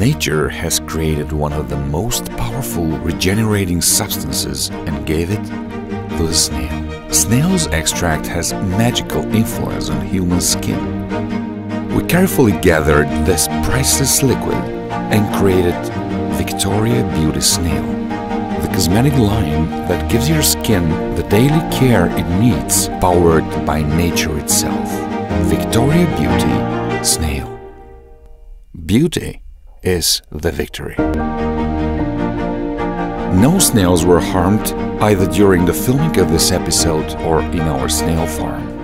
Nature has created one of the most powerful regenerating substances and gave it to the snail. Snail's extract has magical influence on human skin. We carefully gathered this priceless liquid and created Victoria Beauty Snail, the cosmetic line that gives your skin the daily care it needs, powered by nature itself. Victoria Beauty Snail. Beauty is the victory. No snails were harmed either during the filming of this episode or in our snail farm.